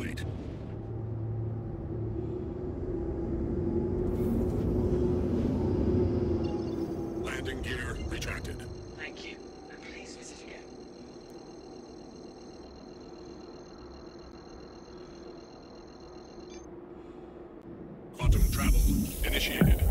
Complete. Landing gear retracted. Thank you. And please visit again. Quantum travel initiated.